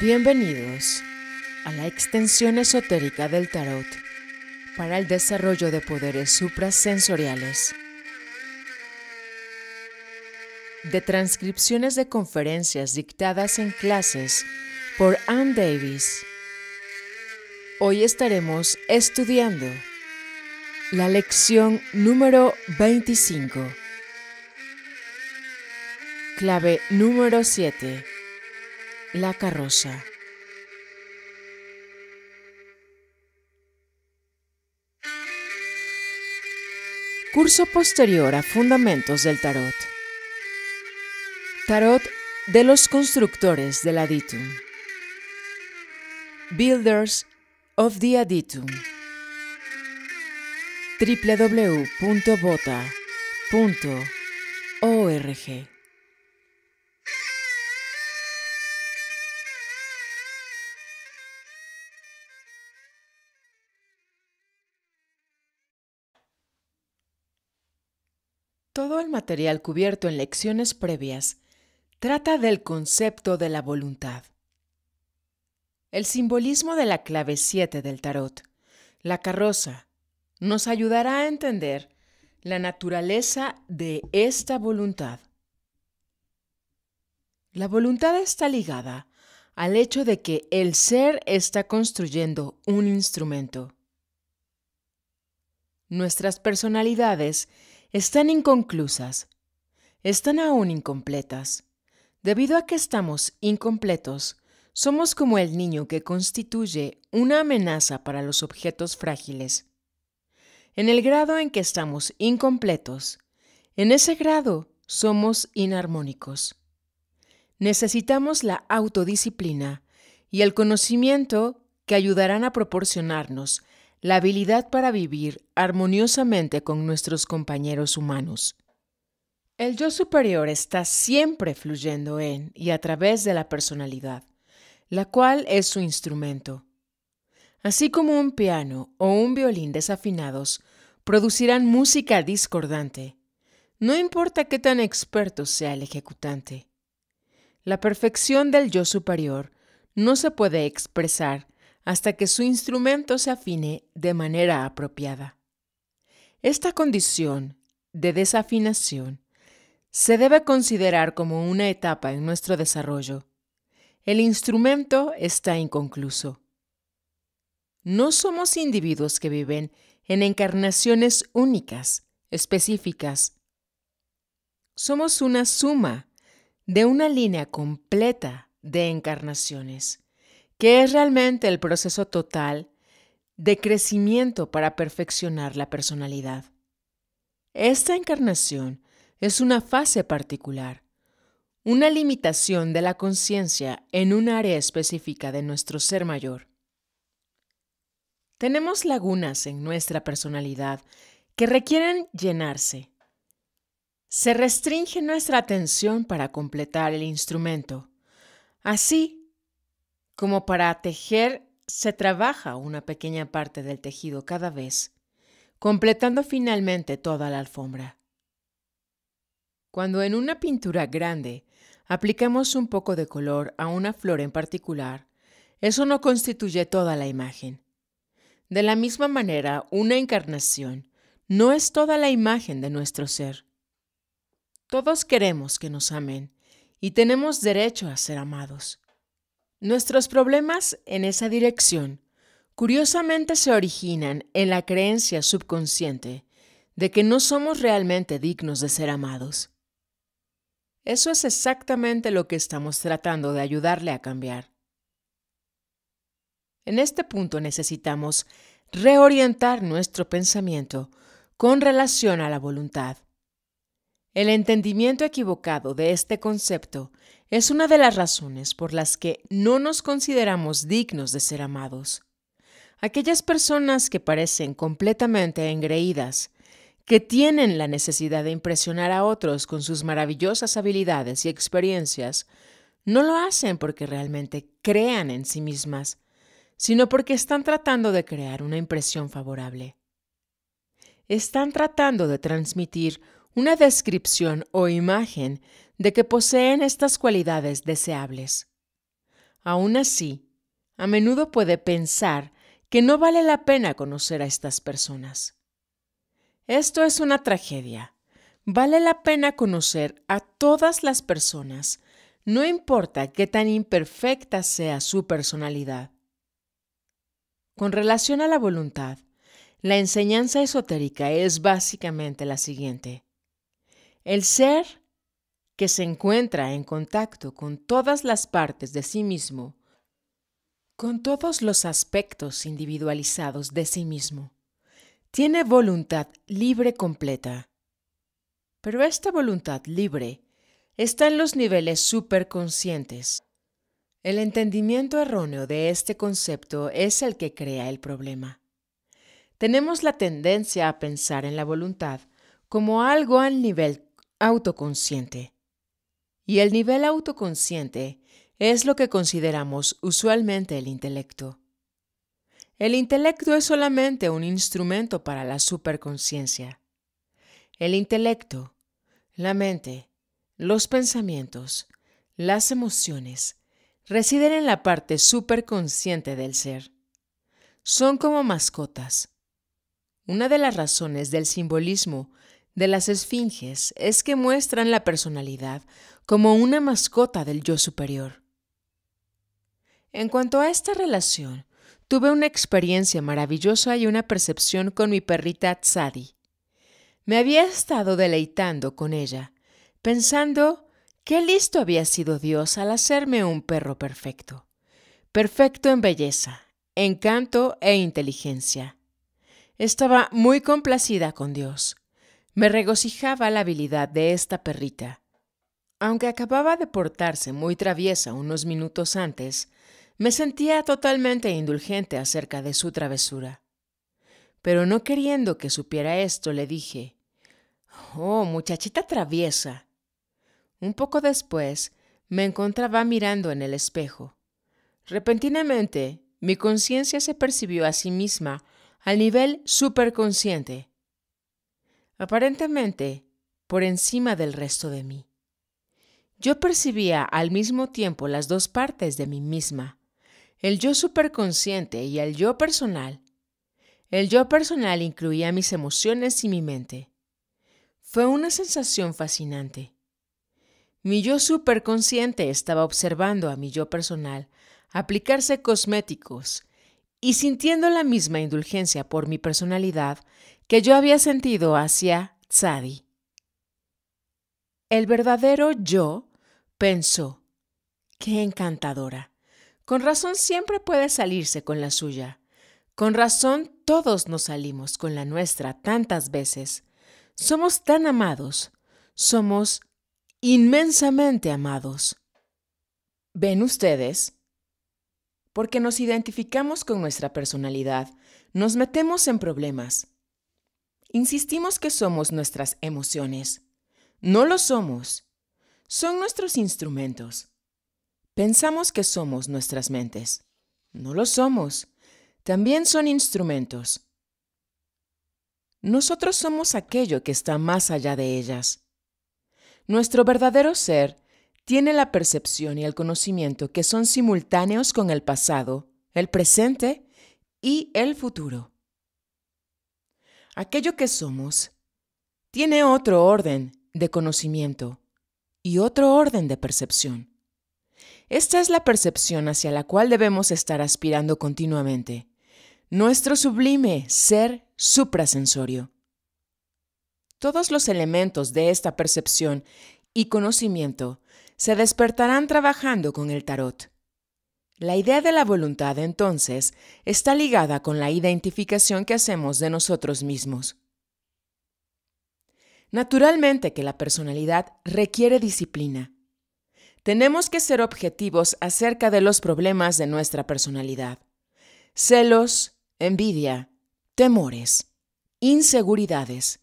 Bienvenidos a la extensión esotérica del tarot para el desarrollo de poderes suprasensoriales. De transcripciones de conferencias dictadas en clases por Ann Davis. Hoy estaremos estudiando la lección número 25. Clave número 7 la carroza. Curso posterior a Fundamentos del Tarot. Tarot de los constructores del Aditum. Builders of the Aditum. www.bota.org Todo el material cubierto en lecciones previas trata del concepto de la voluntad. El simbolismo de la clave 7 del tarot, la carroza, nos ayudará a entender la naturaleza de esta voluntad. La voluntad está ligada al hecho de que el ser está construyendo un instrumento. Nuestras personalidades están inconclusas, están aún incompletas. Debido a que estamos incompletos, somos como el niño que constituye una amenaza para los objetos frágiles. En el grado en que estamos incompletos, en ese grado somos inarmónicos. Necesitamos la autodisciplina y el conocimiento que ayudarán a proporcionarnos la habilidad para vivir armoniosamente con nuestros compañeros humanos. El yo superior está siempre fluyendo en y a través de la personalidad, la cual es su instrumento. Así como un piano o un violín desafinados producirán música discordante, no importa qué tan experto sea el ejecutante. La perfección del yo superior no se puede expresar hasta que su instrumento se afine de manera apropiada. Esta condición de desafinación se debe considerar como una etapa en nuestro desarrollo. El instrumento está inconcluso. No somos individuos que viven en encarnaciones únicas, específicas. Somos una suma de una línea completa de encarnaciones que es realmente el proceso total de crecimiento para perfeccionar la personalidad. Esta encarnación es una fase particular, una limitación de la conciencia en un área específica de nuestro ser mayor. Tenemos lagunas en nuestra personalidad que requieren llenarse. Se restringe nuestra atención para completar el instrumento. Así, como para tejer se trabaja una pequeña parte del tejido cada vez, completando finalmente toda la alfombra. Cuando en una pintura grande aplicamos un poco de color a una flor en particular, eso no constituye toda la imagen. De la misma manera, una encarnación no es toda la imagen de nuestro ser. Todos queremos que nos amen y tenemos derecho a ser amados. Nuestros problemas en esa dirección curiosamente se originan en la creencia subconsciente de que no somos realmente dignos de ser amados. Eso es exactamente lo que estamos tratando de ayudarle a cambiar. En este punto necesitamos reorientar nuestro pensamiento con relación a la voluntad. El entendimiento equivocado de este concepto es una de las razones por las que no nos consideramos dignos de ser amados. Aquellas personas que parecen completamente engreídas, que tienen la necesidad de impresionar a otros con sus maravillosas habilidades y experiencias, no lo hacen porque realmente crean en sí mismas, sino porque están tratando de crear una impresión favorable. Están tratando de transmitir una descripción o imagen de que poseen estas cualidades deseables. Aún así, a menudo puede pensar que no vale la pena conocer a estas personas. Esto es una tragedia. Vale la pena conocer a todas las personas, no importa qué tan imperfecta sea su personalidad. Con relación a la voluntad, la enseñanza esotérica es básicamente la siguiente. El ser que se encuentra en contacto con todas las partes de sí mismo, con todos los aspectos individualizados de sí mismo, tiene voluntad libre completa. Pero esta voluntad libre está en los niveles superconscientes. El entendimiento erróneo de este concepto es el que crea el problema. Tenemos la tendencia a pensar en la voluntad como algo al nivel autoconsciente. Y el nivel autoconsciente es lo que consideramos usualmente el intelecto. El intelecto es solamente un instrumento para la superconciencia. El intelecto, la mente, los pensamientos, las emociones, residen en la parte superconsciente del ser. Son como mascotas. Una de las razones del simbolismo de las esfinges es que muestran la personalidad como una mascota del yo superior. En cuanto a esta relación, tuve una experiencia maravillosa y una percepción con mi perrita Tzadi. Me había estado deleitando con ella, pensando qué listo había sido Dios al hacerme un perro perfecto, perfecto en belleza, encanto e inteligencia. Estaba muy complacida con Dios me regocijaba la habilidad de esta perrita. Aunque acababa de portarse muy traviesa unos minutos antes, me sentía totalmente indulgente acerca de su travesura. Pero no queriendo que supiera esto, le dije, Oh, muchachita traviesa. Un poco después, me encontraba mirando en el espejo. Repentinamente, mi conciencia se percibió a sí misma al nivel superconsciente aparentemente por encima del resto de mí. Yo percibía al mismo tiempo las dos partes de mí misma, el yo superconsciente y el yo personal. El yo personal incluía mis emociones y mi mente. Fue una sensación fascinante. Mi yo superconsciente estaba observando a mi yo personal aplicarse cosméticos y sintiendo la misma indulgencia por mi personalidad que yo había sentido hacia Tzadi. El verdadero yo pensó, qué encantadora. Con razón siempre puede salirse con la suya. Con razón todos nos salimos con la nuestra tantas veces. Somos tan amados, somos inmensamente amados. ¿Ven ustedes? Porque nos identificamos con nuestra personalidad, nos metemos en problemas. Insistimos que somos nuestras emociones. No lo somos. Son nuestros instrumentos. Pensamos que somos nuestras mentes. No lo somos. También son instrumentos. Nosotros somos aquello que está más allá de ellas. Nuestro verdadero ser tiene la percepción y el conocimiento que son simultáneos con el pasado, el presente y el futuro aquello que somos, tiene otro orden de conocimiento y otro orden de percepción. Esta es la percepción hacia la cual debemos estar aspirando continuamente, nuestro sublime ser suprasensorio. Todos los elementos de esta percepción y conocimiento se despertarán trabajando con el tarot. La idea de la voluntad, entonces, está ligada con la identificación que hacemos de nosotros mismos. Naturalmente que la personalidad requiere disciplina. Tenemos que ser objetivos acerca de los problemas de nuestra personalidad. Celos, envidia, temores, inseguridades,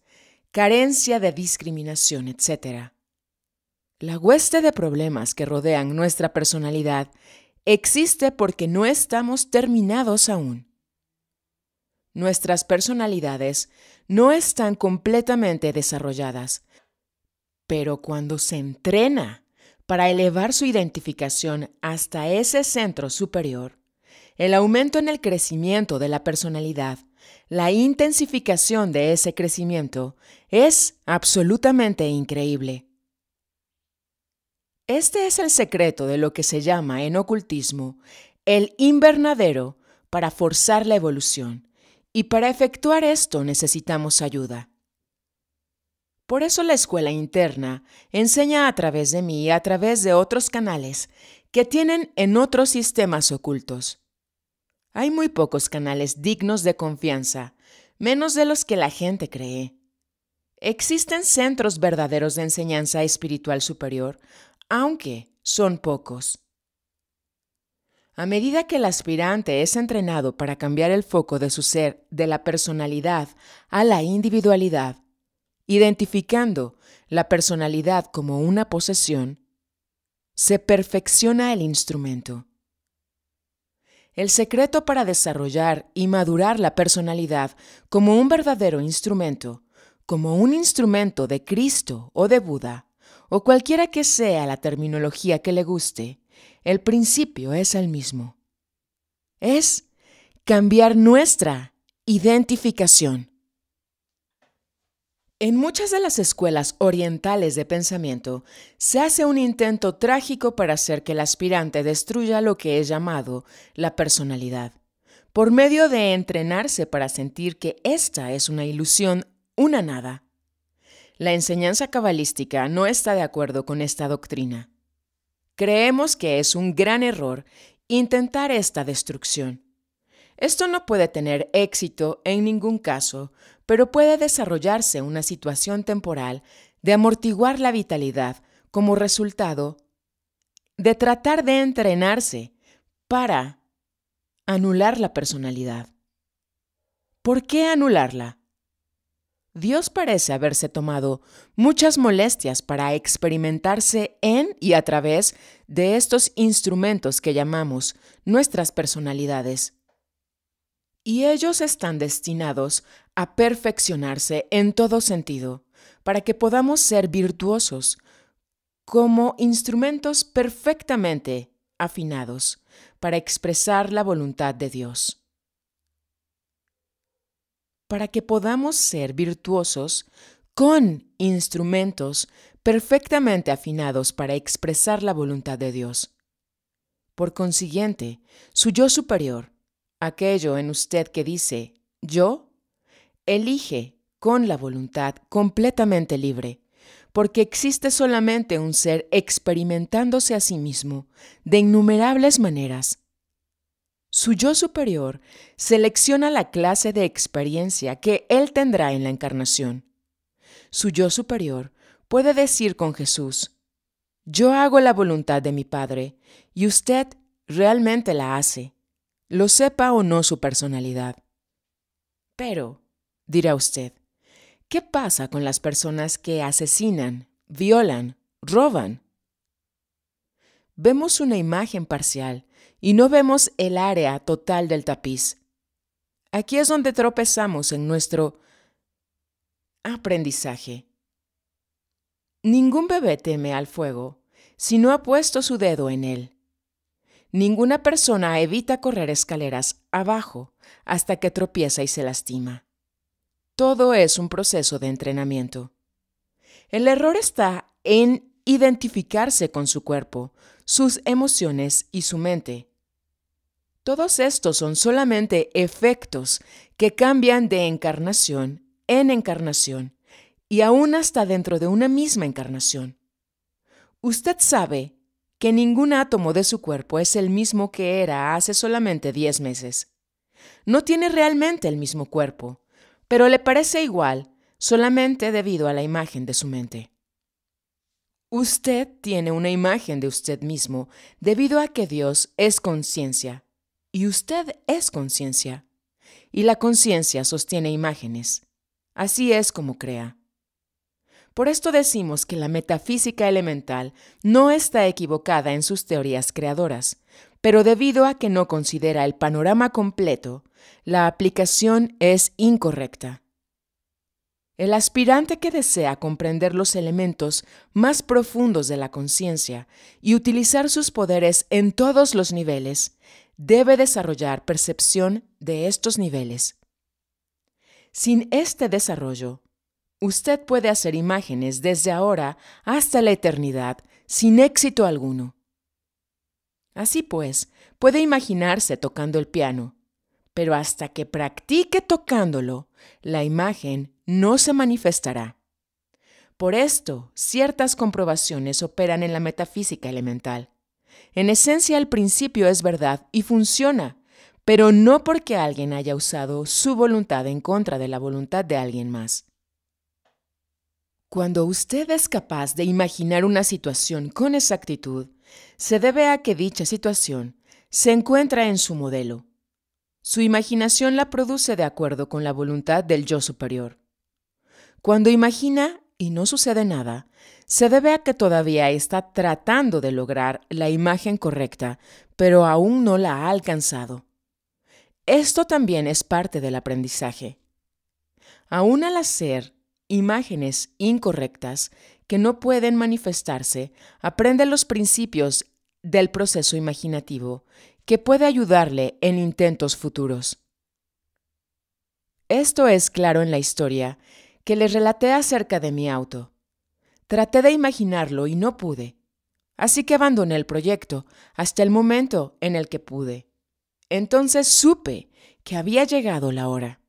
carencia de discriminación, etc. La hueste de problemas que rodean nuestra personalidad existe porque no estamos terminados aún. Nuestras personalidades no están completamente desarrolladas, pero cuando se entrena para elevar su identificación hasta ese centro superior, el aumento en el crecimiento de la personalidad, la intensificación de ese crecimiento es absolutamente increíble. Este es el secreto de lo que se llama en ocultismo el invernadero para forzar la evolución, y para efectuar esto necesitamos ayuda. Por eso la escuela interna enseña a través de mí y a través de otros canales que tienen en otros sistemas ocultos. Hay muy pocos canales dignos de confianza, menos de los que la gente cree. Existen centros verdaderos de enseñanza espiritual superior, aunque son pocos. A medida que el aspirante es entrenado para cambiar el foco de su ser de la personalidad a la individualidad, identificando la personalidad como una posesión, se perfecciona el instrumento. El secreto para desarrollar y madurar la personalidad como un verdadero instrumento, como un instrumento de Cristo o de Buda, o cualquiera que sea la terminología que le guste, el principio es el mismo. Es cambiar nuestra identificación. En muchas de las escuelas orientales de pensamiento se hace un intento trágico para hacer que el aspirante destruya lo que es llamado la personalidad, por medio de entrenarse para sentir que esta es una ilusión, una nada. La enseñanza cabalística no está de acuerdo con esta doctrina. Creemos que es un gran error intentar esta destrucción. Esto no puede tener éxito en ningún caso, pero puede desarrollarse una situación temporal de amortiguar la vitalidad como resultado de tratar de entrenarse para anular la personalidad. ¿Por qué anularla? Dios parece haberse tomado muchas molestias para experimentarse en y a través de estos instrumentos que llamamos nuestras personalidades. Y ellos están destinados a perfeccionarse en todo sentido, para que podamos ser virtuosos como instrumentos perfectamente afinados para expresar la voluntad de Dios para que podamos ser virtuosos con instrumentos perfectamente afinados para expresar la voluntad de Dios. Por consiguiente, su yo superior, aquello en usted que dice yo, elige con la voluntad completamente libre, porque existe solamente un ser experimentándose a sí mismo de innumerables maneras su yo superior selecciona la clase de experiencia que él tendrá en la encarnación. Su yo superior puede decir con Jesús, yo hago la voluntad de mi Padre y usted realmente la hace, lo sepa o no su personalidad. Pero, dirá usted, ¿qué pasa con las personas que asesinan, violan, roban? Vemos una imagen parcial y no vemos el área total del tapiz. Aquí es donde tropezamos en nuestro aprendizaje. Ningún bebé teme al fuego si no ha puesto su dedo en él. Ninguna persona evita correr escaleras abajo hasta que tropieza y se lastima. Todo es un proceso de entrenamiento. El error está en identificarse con su cuerpo, sus emociones y su mente. Todos estos son solamente efectos que cambian de encarnación en encarnación y aún hasta dentro de una misma encarnación. Usted sabe que ningún átomo de su cuerpo es el mismo que era hace solamente 10 meses. No tiene realmente el mismo cuerpo, pero le parece igual solamente debido a la imagen de su mente. Usted tiene una imagen de usted mismo debido a que Dios es conciencia y usted es conciencia. Y la conciencia sostiene imágenes. Así es como crea. Por esto decimos que la metafísica elemental no está equivocada en sus teorías creadoras, pero debido a que no considera el panorama completo, la aplicación es incorrecta. El aspirante que desea comprender los elementos más profundos de la conciencia y utilizar sus poderes en todos los niveles, debe desarrollar percepción de estos niveles. Sin este desarrollo, usted puede hacer imágenes desde ahora hasta la eternidad sin éxito alguno. Así pues, puede imaginarse tocando el piano, pero hasta que practique tocándolo, la imagen no se manifestará. Por esto, ciertas comprobaciones operan en la metafísica elemental. En esencia, el principio es verdad y funciona, pero no porque alguien haya usado su voluntad en contra de la voluntad de alguien más. Cuando usted es capaz de imaginar una situación con exactitud, se debe a que dicha situación se encuentra en su modelo. Su imaginación la produce de acuerdo con la voluntad del yo superior. Cuando imagina y no sucede nada, se debe a que todavía está tratando de lograr la imagen correcta, pero aún no la ha alcanzado. Esto también es parte del aprendizaje. Aún al hacer imágenes incorrectas que no pueden manifestarse, aprende los principios del proceso imaginativo que puede ayudarle en intentos futuros. Esto es claro en la historia que les relaté acerca de mi auto. Traté de imaginarlo y no pude, así que abandoné el proyecto hasta el momento en el que pude. Entonces supe que había llegado la hora.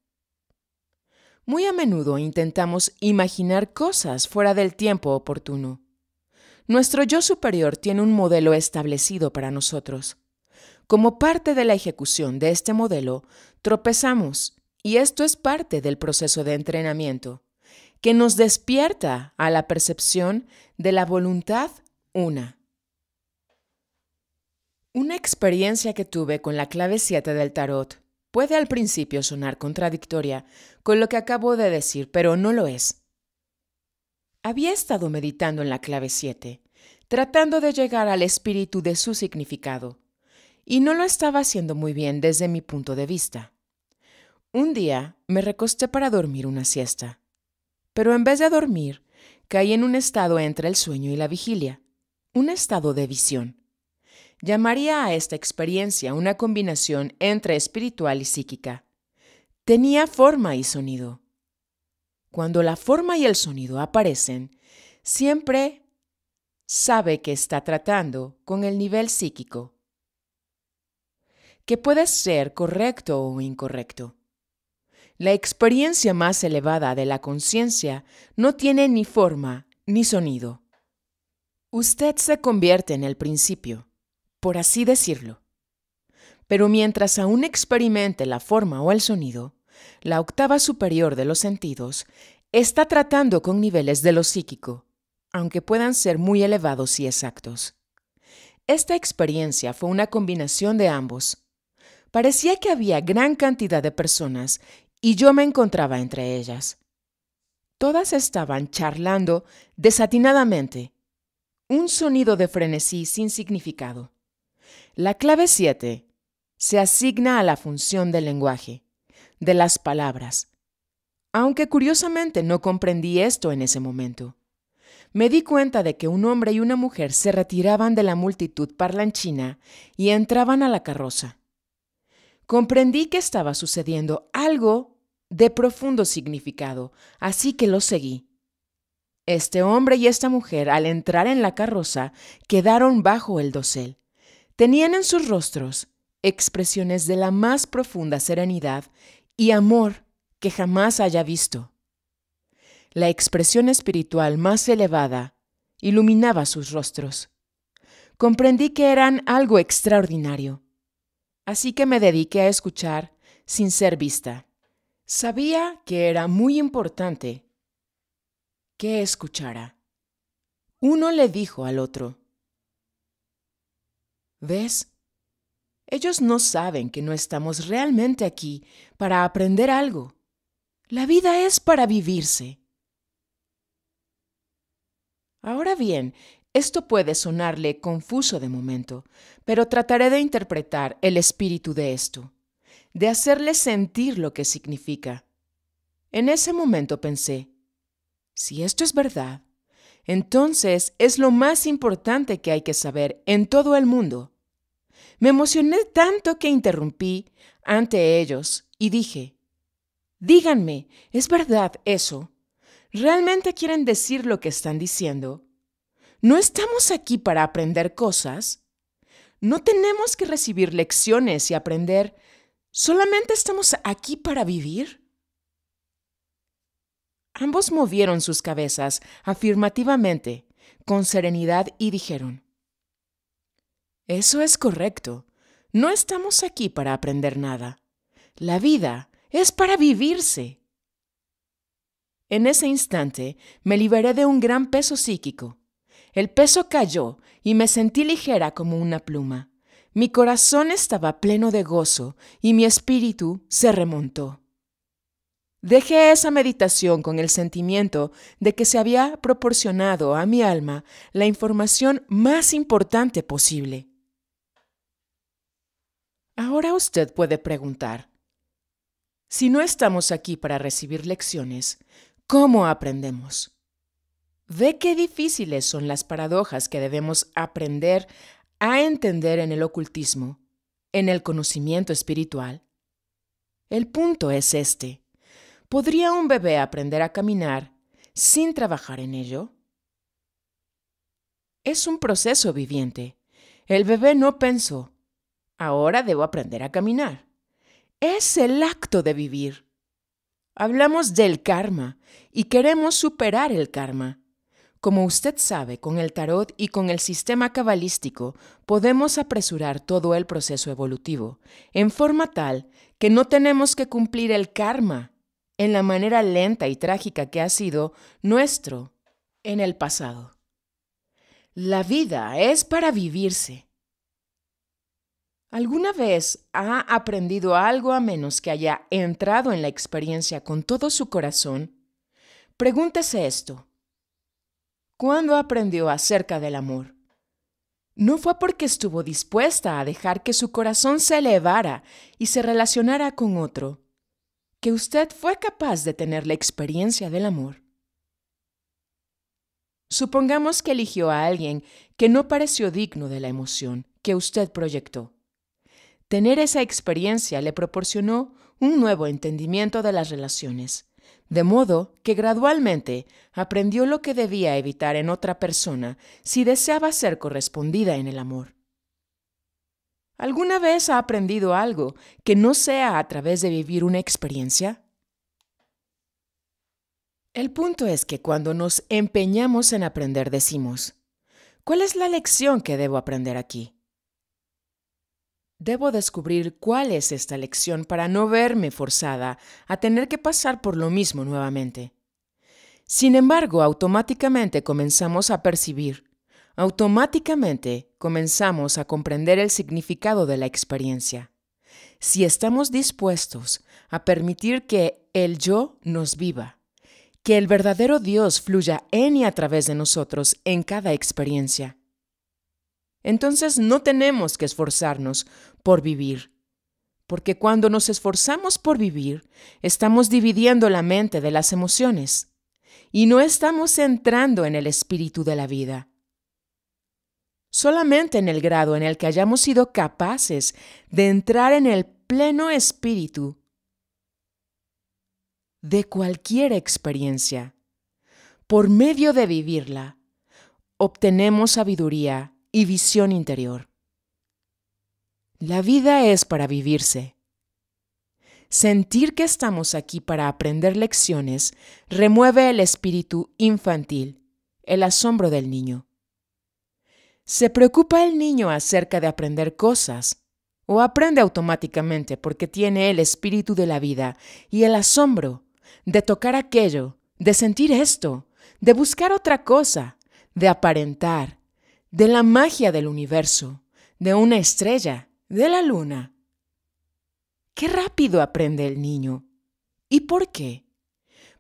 Muy a menudo intentamos imaginar cosas fuera del tiempo oportuno. Nuestro yo superior tiene un modelo establecido para nosotros. Como parte de la ejecución de este modelo, tropezamos, y esto es parte del proceso de entrenamiento, que nos despierta a la percepción de la voluntad una. Una experiencia que tuve con la clave 7 del tarot puede al principio sonar contradictoria con lo que acabo de decir, pero no lo es. Había estado meditando en la clave 7, tratando de llegar al espíritu de su significado, y no lo estaba haciendo muy bien desde mi punto de vista. Un día me recosté para dormir una siesta, pero en vez de dormir, caí en un estado entre el sueño y la vigilia, un estado de visión. Llamaría a esta experiencia una combinación entre espiritual y psíquica. Tenía forma y sonido. Cuando la forma y el sonido aparecen, siempre sabe que está tratando con el nivel psíquico que puede ser correcto o incorrecto. La experiencia más elevada de la conciencia no tiene ni forma ni sonido. Usted se convierte en el principio, por así decirlo. Pero mientras aún experimente la forma o el sonido, la octava superior de los sentidos está tratando con niveles de lo psíquico, aunque puedan ser muy elevados y exactos. Esta experiencia fue una combinación de ambos, Parecía que había gran cantidad de personas y yo me encontraba entre ellas. Todas estaban charlando desatinadamente. Un sonido de frenesí sin significado. La clave 7 se asigna a la función del lenguaje, de las palabras. Aunque curiosamente no comprendí esto en ese momento. Me di cuenta de que un hombre y una mujer se retiraban de la multitud parlanchina y entraban a la carroza comprendí que estaba sucediendo algo de profundo significado, así que lo seguí. Este hombre y esta mujer, al entrar en la carroza, quedaron bajo el dosel. Tenían en sus rostros expresiones de la más profunda serenidad y amor que jamás haya visto. La expresión espiritual más elevada iluminaba sus rostros. Comprendí que eran algo extraordinario así que me dediqué a escuchar sin ser vista. Sabía que era muy importante que escuchara. Uno le dijo al otro, ¿ves? Ellos no saben que no estamos realmente aquí para aprender algo. La vida es para vivirse. Ahora bien, esto puede sonarle confuso de momento, pero trataré de interpretar el espíritu de esto, de hacerle sentir lo que significa. En ese momento pensé, Si esto es verdad, entonces es lo más importante que hay que saber en todo el mundo. Me emocioné tanto que interrumpí ante ellos y dije, díganme, ¿es verdad eso? ¿Realmente quieren decir lo que están diciendo? ¿No estamos aquí para aprender cosas? ¿No tenemos que recibir lecciones y aprender? ¿Solamente estamos aquí para vivir? Ambos movieron sus cabezas afirmativamente, con serenidad, y dijeron, Eso es correcto. No estamos aquí para aprender nada. La vida es para vivirse. En ese instante me liberé de un gran peso psíquico. El peso cayó y me sentí ligera como una pluma. Mi corazón estaba pleno de gozo y mi espíritu se remontó. Dejé esa meditación con el sentimiento de que se había proporcionado a mi alma la información más importante posible. Ahora usted puede preguntar, si no estamos aquí para recibir lecciones, ¿cómo aprendemos? ¿Ve qué difíciles son las paradojas que debemos aprender a entender en el ocultismo, en el conocimiento espiritual? El punto es este. ¿Podría un bebé aprender a caminar sin trabajar en ello? Es un proceso viviente. El bebé no pensó, ahora debo aprender a caminar. Es el acto de vivir. Hablamos del karma y queremos superar el karma. Como usted sabe, con el tarot y con el sistema cabalístico podemos apresurar todo el proceso evolutivo, en forma tal que no tenemos que cumplir el karma en la manera lenta y trágica que ha sido nuestro en el pasado. La vida es para vivirse. ¿Alguna vez ha aprendido algo a menos que haya entrado en la experiencia con todo su corazón? Pregúntese esto. ¿Cuándo aprendió acerca del amor? No fue porque estuvo dispuesta a dejar que su corazón se elevara y se relacionara con otro que usted fue capaz de tener la experiencia del amor. Supongamos que eligió a alguien que no pareció digno de la emoción que usted proyectó. Tener esa experiencia le proporcionó un nuevo entendimiento de las relaciones, de modo que gradualmente aprendió lo que debía evitar en otra persona si deseaba ser correspondida en el amor. ¿Alguna vez ha aprendido algo que no sea a través de vivir una experiencia? El punto es que cuando nos empeñamos en aprender decimos, ¿cuál es la lección que debo aprender aquí? Debo descubrir cuál es esta lección para no verme forzada a tener que pasar por lo mismo nuevamente. Sin embargo, automáticamente comenzamos a percibir automáticamente comenzamos a comprender el significado de la experiencia. Si estamos dispuestos a permitir que el yo nos viva, que el verdadero Dios fluya en y a través de nosotros en cada experiencia. Entonces no tenemos que esforzarnos por vivir, porque cuando nos esforzamos por vivir, estamos dividiendo la mente de las emociones y no estamos entrando en el espíritu de la vida. Solamente en el grado en el que hayamos sido capaces de entrar en el pleno espíritu de cualquier experiencia, por medio de vivirla, obtenemos sabiduría y visión interior. La vida es para vivirse. Sentir que estamos aquí para aprender lecciones remueve el espíritu infantil, el asombro del niño. ¿Se preocupa el niño acerca de aprender cosas? ¿O aprende automáticamente porque tiene el espíritu de la vida y el asombro de tocar aquello, de sentir esto, de buscar otra cosa, de aparentar, de la magia del universo, de una estrella, de la luna? Qué rápido aprende el niño. ¿Y por qué?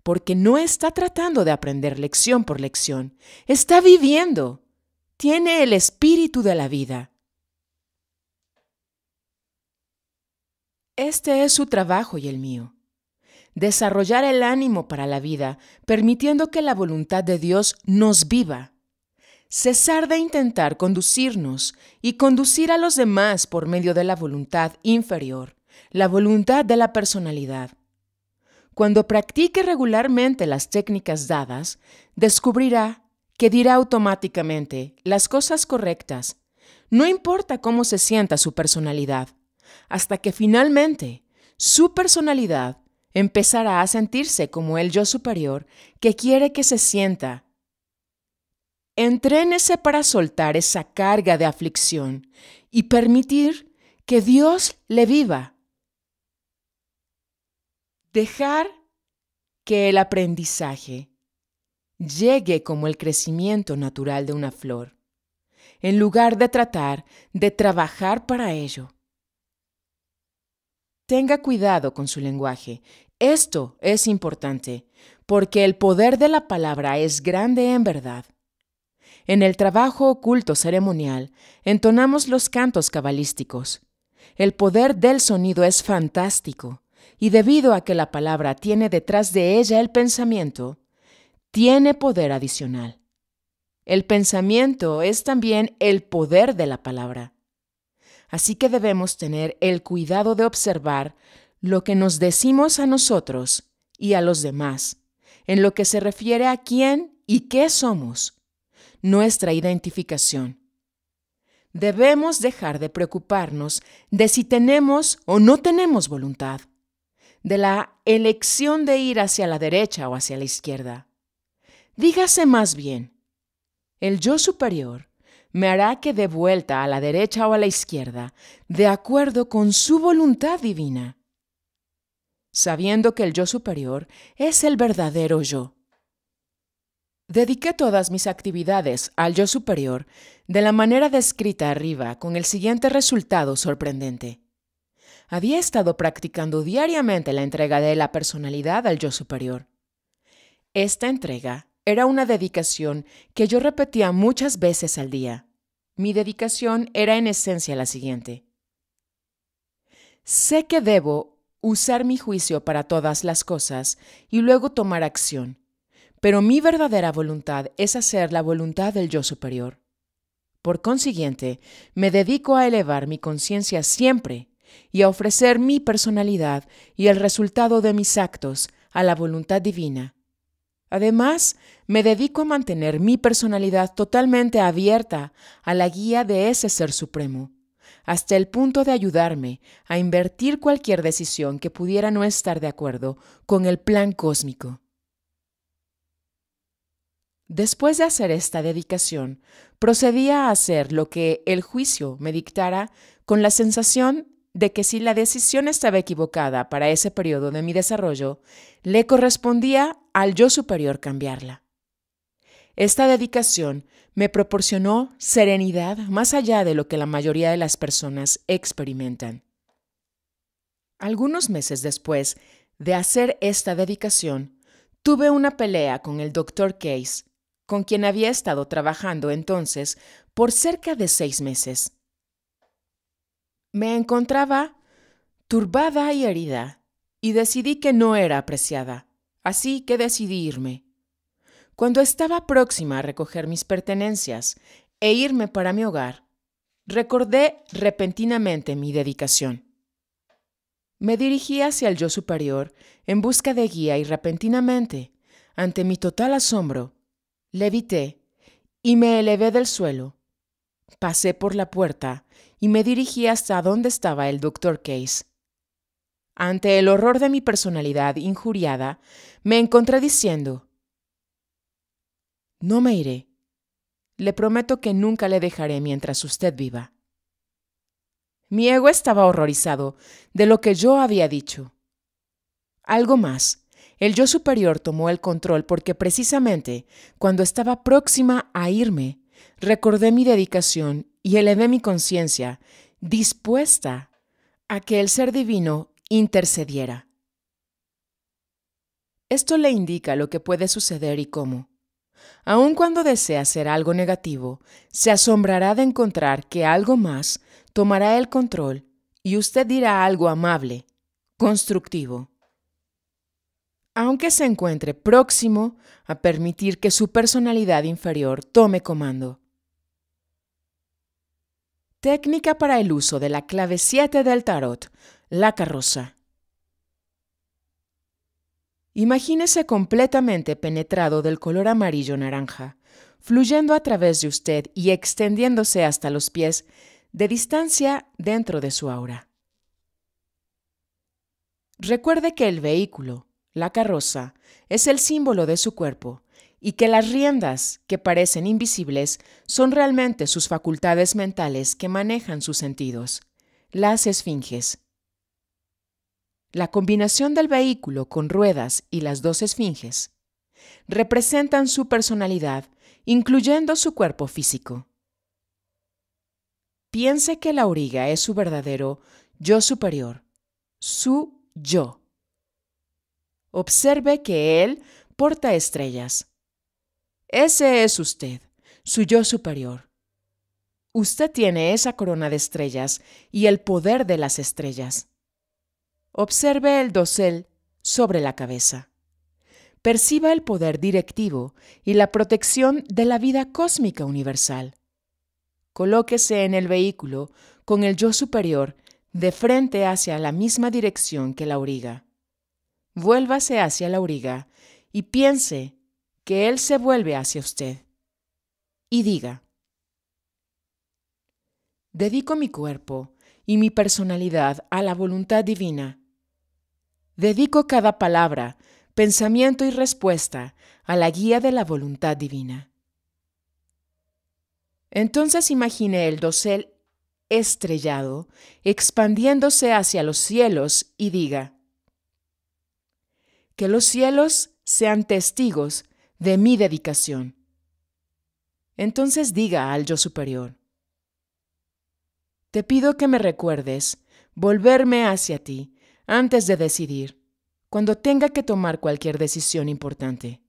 Porque no está tratando de aprender lección por lección, está viviendo tiene el espíritu de la vida. Este es su trabajo y el mío. desarrollar el ánimo para la vida, permitiendo que la voluntad de Dios nos viva. Cesar de intentar conducirnos y conducir a los demás por medio de la voluntad inferior, la voluntad de la personalidad. Cuando practique regularmente las técnicas dadas, descubrirá que dirá automáticamente las cosas correctas, no importa cómo se sienta su personalidad, hasta que finalmente su personalidad empezará a sentirse como el yo superior que quiere que se sienta. Entrénese para soltar esa carga de aflicción y permitir que Dios le viva. Dejar que el aprendizaje llegue como el crecimiento natural de una flor, en lugar de tratar de trabajar para ello. Tenga cuidado con su lenguaje. Esto es importante, porque el poder de la palabra es grande en verdad. En el trabajo oculto ceremonial entonamos los cantos cabalísticos. El poder del sonido es fantástico, y debido a que la palabra tiene detrás de ella el pensamiento, tiene poder adicional. El pensamiento es también el poder de la palabra. Así que debemos tener el cuidado de observar lo que nos decimos a nosotros y a los demás, en lo que se refiere a quién y qué somos, nuestra identificación. Debemos dejar de preocuparnos de si tenemos o no tenemos voluntad, de la elección de ir hacia la derecha o hacia la izquierda. Dígase más bien, el yo superior me hará que dé vuelta a la derecha o a la izquierda, de acuerdo con su voluntad divina, sabiendo que el yo superior es el verdadero yo. Dediqué todas mis actividades al yo superior de la manera descrita arriba, con el siguiente resultado sorprendente. Había estado practicando diariamente la entrega de la personalidad al yo superior. Esta entrega era una dedicación que yo repetía muchas veces al día. Mi dedicación era en esencia la siguiente. Sé que debo usar mi juicio para todas las cosas y luego tomar acción, pero mi verdadera voluntad es hacer la voluntad del yo superior. Por consiguiente, me dedico a elevar mi conciencia siempre y a ofrecer mi personalidad y el resultado de mis actos a la voluntad divina Además, me dedico a mantener mi personalidad totalmente abierta a la guía de ese Ser Supremo, hasta el punto de ayudarme a invertir cualquier decisión que pudiera no estar de acuerdo con el plan cósmico. Después de hacer esta dedicación, procedía a hacer lo que el juicio me dictara con la sensación de que si la decisión estaba equivocada para ese periodo de mi desarrollo, le correspondía al yo superior cambiarla. Esta dedicación me proporcionó serenidad más allá de lo que la mayoría de las personas experimentan. Algunos meses después de hacer esta dedicación, tuve una pelea con el Dr. Case, con quien había estado trabajando entonces por cerca de seis meses. Me encontraba turbada y herida, y decidí que no era apreciada, así que decidí irme. Cuando estaba próxima a recoger mis pertenencias e irme para mi hogar, recordé repentinamente mi dedicación. Me dirigí hacia el yo superior en busca de guía y repentinamente, ante mi total asombro, levité y me elevé del suelo. Pasé por la puerta y me dirigí hasta donde estaba el doctor Case. Ante el horror de mi personalidad injuriada, me encontré diciendo, No me iré. Le prometo que nunca le dejaré mientras usted viva. Mi ego estaba horrorizado de lo que yo había dicho. Algo más, el yo superior tomó el control porque precisamente cuando estaba próxima a irme, recordé mi dedicación y elevé mi conciencia, dispuesta a que el ser divino intercediera. Esto le indica lo que puede suceder y cómo. Aun cuando desea hacer algo negativo, se asombrará de encontrar que algo más tomará el control y usted dirá algo amable, constructivo. Aunque se encuentre próximo a permitir que su personalidad inferior tome comando. Técnica para el uso de la clave 7 del tarot, la carroza. Imagínese completamente penetrado del color amarillo-naranja, fluyendo a través de usted y extendiéndose hasta los pies de distancia dentro de su aura. Recuerde que el vehículo, la carroza, es el símbolo de su cuerpo y que las riendas, que parecen invisibles, son realmente sus facultades mentales que manejan sus sentidos, las esfinges. La combinación del vehículo con ruedas y las dos esfinges representan su personalidad, incluyendo su cuerpo físico. Piense que la auriga es su verdadero yo superior, su yo. Observe que él porta estrellas. Ese es usted, su yo superior. Usted tiene esa corona de estrellas y el poder de las estrellas. Observe el dosel sobre la cabeza. Perciba el poder directivo y la protección de la vida cósmica universal. Colóquese en el vehículo con el yo superior de frente hacia la misma dirección que la auriga. Vuélvase hacia la auriga y piense que él se vuelve hacia usted. Y diga, dedico mi cuerpo y mi personalidad a la voluntad divina Dedico cada palabra, pensamiento y respuesta a la guía de la voluntad divina. Entonces imagine el dosel estrellado expandiéndose hacia los cielos y diga, que los cielos sean testigos de mi dedicación. Entonces diga al yo superior, te pido que me recuerdes volverme hacia ti antes de decidir, cuando tenga que tomar cualquier decisión importante.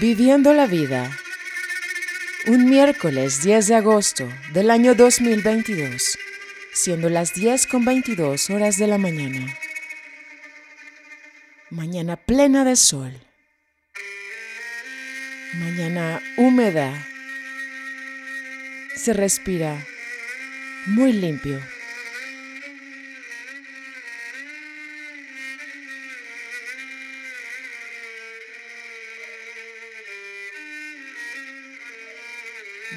Viviendo la vida. Un miércoles 10 de agosto del año 2022, siendo las 10 con 22 horas de la mañana. Mañana plena de sol. Mañana húmeda. Se respira muy limpio.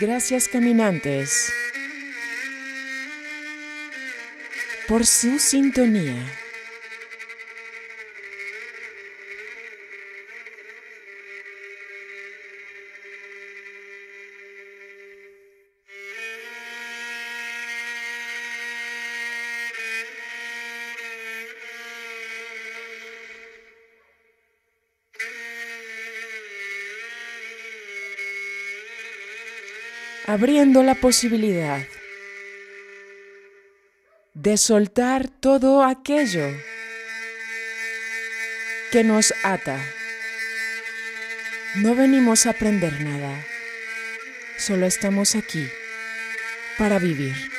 Gracias caminantes por su sintonía. Abriendo la posibilidad de soltar todo aquello que nos ata. No venimos a aprender nada, solo estamos aquí para vivir.